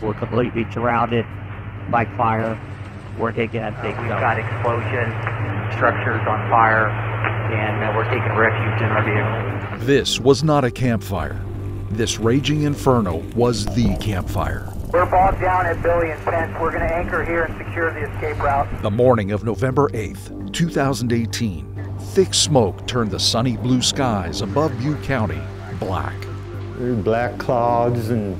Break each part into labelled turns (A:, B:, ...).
A: We're completely surrounded by fire. We're taking a big
B: We've got explosion, structures on fire, and uh, we're taking refuge in our vehicle.
C: This was not a campfire. This raging inferno was the Camp Fire.
B: We're bogged down at Bille and Pentz. We're going to anchor here and secure the escape route.
C: The morning of November 8th, 2018, thick smoke turned the sunny blue skies above Butte County black.
D: Black clouds and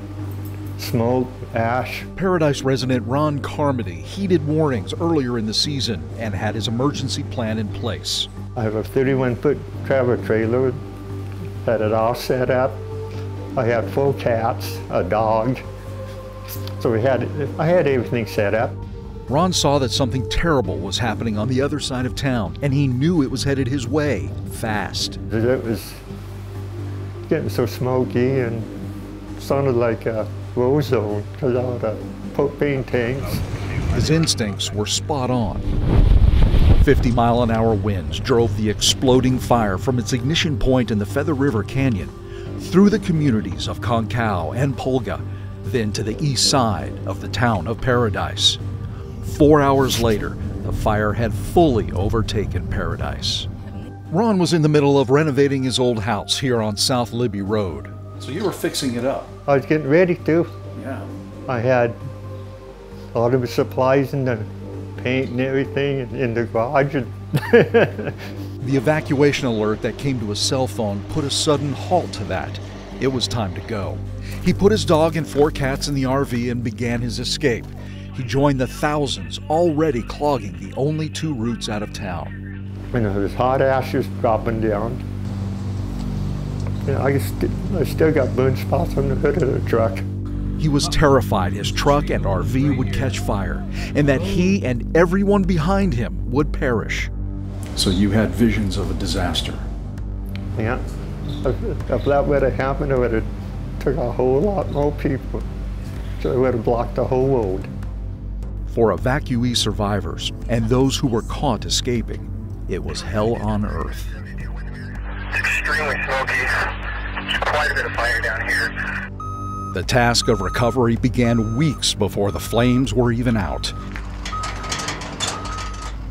D: smoke, ash.
C: Paradise resident Ron Carmody heeded warnings earlier in the season and had his emergency plan in place.
D: I have a 31 foot travel trailer, had it all set up. I had four cats, a dog. So we had, I had everything set up.
C: Ron saw that something terrible was happening on the other side of town, and he knew it was headed his way fast.
D: It was getting so smoky and sounded like a war zone because all the propane tanks.
C: His instincts were spot on. 50 mile an hour winds drove the exploding fire from its ignition point in the Feather River Canyon through the communities of Concow and Pulga, then to the east side of the town of Paradise. Four hours later, the fire had fully overtaken Paradise. Ron was in the middle of renovating his old house here on South Libby Road. So you were fixing it up?
D: I was getting ready to.
C: Yeah.
D: I had a lot of the supplies and the paint and everything in- in the garage.
C: The evacuation alert that came to his cell phone put a sudden halt to that. It was time to go. He put his dog and four cats in the RV and began his escape. He joined the thousands already clogging the only two routes out of town.
D: you know, there's hot ashes dropping down. You know, I, st- I still got burn spots on the hood of the truck.
C: He was terrified his truck and RV would catch fire and that he and everyone behind him would perish. So you had visions of a disaster.
D: Yeah. If, if that would have happened, it would have took a whole lot more people. So it would have blocked the whole road.
C: For evacuee survivors and those who were caught escaping, it was hell on earth.
B: It's extremely smoky. There's quite a bit of fire down here.
C: The task of recovery began weeks before the flames were even out.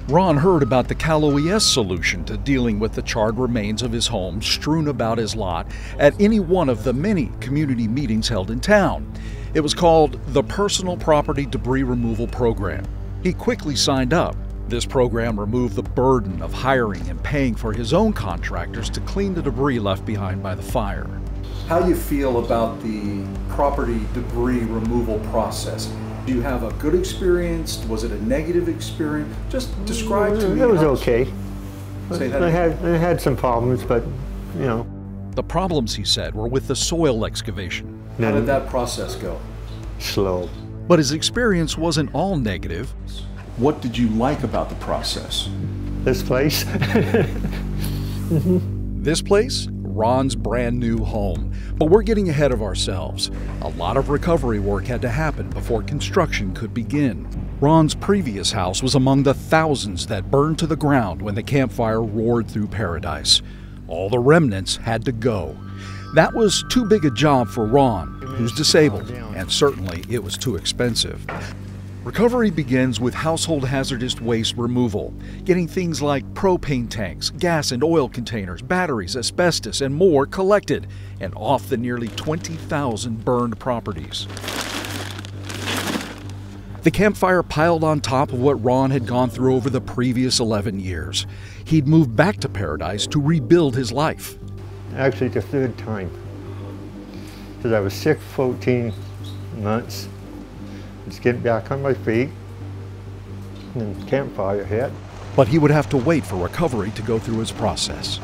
C: Ron heard about the Cal OES solution to dealing with the charred remains of his home strewn about his lot at any one of the many community meetings held in town. It was called the Personal Property Debris Removal Program. He quickly signed up. This program removed the burden of hiring and paying for his own contractors to clean the debris left behind by the fire. How do you feel about the property debris removal process? Do you have a good experience? Was it a negative experience? Just describe to me.
D: It was
C: how-
D: okay.
C: Say that
D: I had, I had some problems, but, you know,
C: The problems, he said, were with the soil excavation.
D: How did
C: that process go?
D: slow.
C: But his experience wasn't all negative. What did you like about the process?
D: This place,
C: This place, Ron's brand new home. But we're getting ahead of ourselves. A lot of recovery work had to happen before construction could begin. Ron's previous house was among the thousands that burned to the ground when the Camp Fire roared through Paradise. All the remnants had to go. That was too big a job for Ron, who's disabled, and certainly it was too expensive. Recovery begins with household hazardous waste removal, getting things like propane tanks, gas and oil containers, batteries, asbestos, and more collected and off the nearly 20,000 burned properties. The Camp Fire piled on top of what Ron had gone through over the previous 11 years. He'd moved back to Paradise to rebuild his life.
D: Actually the third time. Because I was sick 14 months. Just getting back on my feet. And Camp Fire hit.
C: but he would have to wait for recovery to go through his process.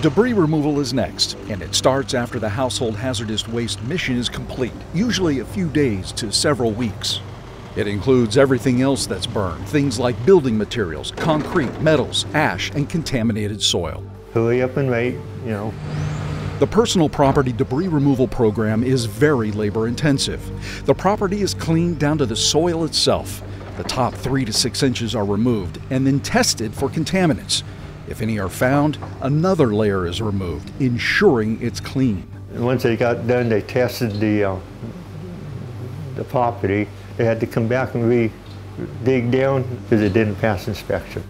C: Debris removal is next, and it starts after the household hazardous waste mission is complete, usually a few days to several weeks. It includes everything else that's burned, things like building materials, concrete, metals, ash, and contaminated soil.
D: Hurry up and wait, you know.
C: The personal property debris removal program is very labor intensive. The property is cleaned down to the soil itself. The top three to six inches are removed and then tested for contaminants. If any are found, another layer is removed, ensuring it's clean.
D: And once they got done, they tested the, uh, the property. They had to come back and re-dig down because it didn't pass inspection.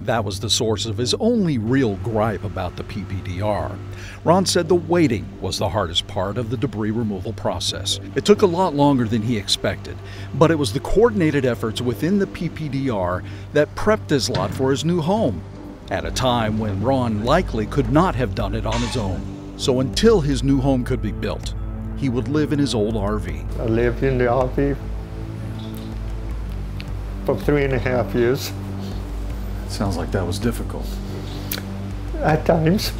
C: That was the source of his only real gripe about the PPDR. Ron said the waiting was the hardest part of the debris removal process. It took a lot longer than he expected, but it was the coordinated efforts within the PPDR that prepped his lot for his new home, at a time when Ron likely could not have done it on his own. So until his new home could be built, he would live in his old RV.
D: I lived in the RV for three and a half years
E: Sounds like that was difficult.
D: at times.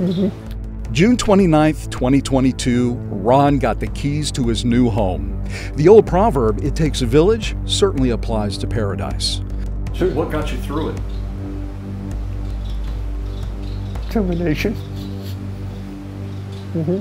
C: June 29, 2022, Ron got the keys to his new home. The old proverb, it takes a village, certainly applies to Paradise.
E: So what got you through it?
D: Termination. Mhm.